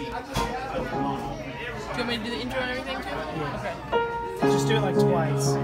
Do you want me to do the intro and everything too? Yeah. Okay. Just do it like twice.